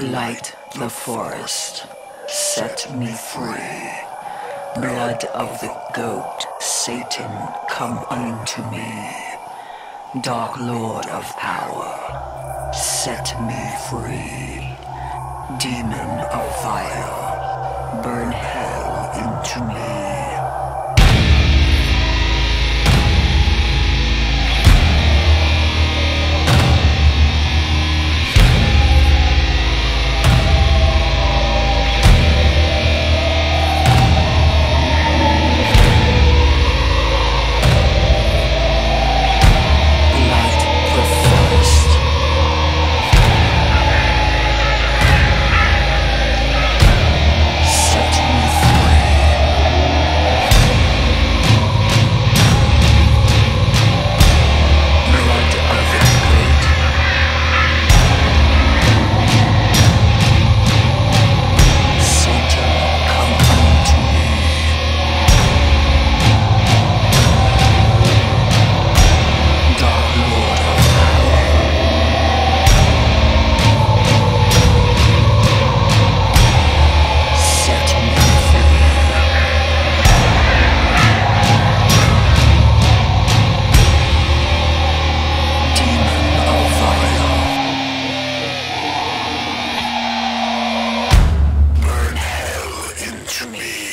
Light the forest, set me free. Blood of the goat, Satan, come unto me. Dark Lord of power, set me free. Demon of fire, burn hell into me. to me.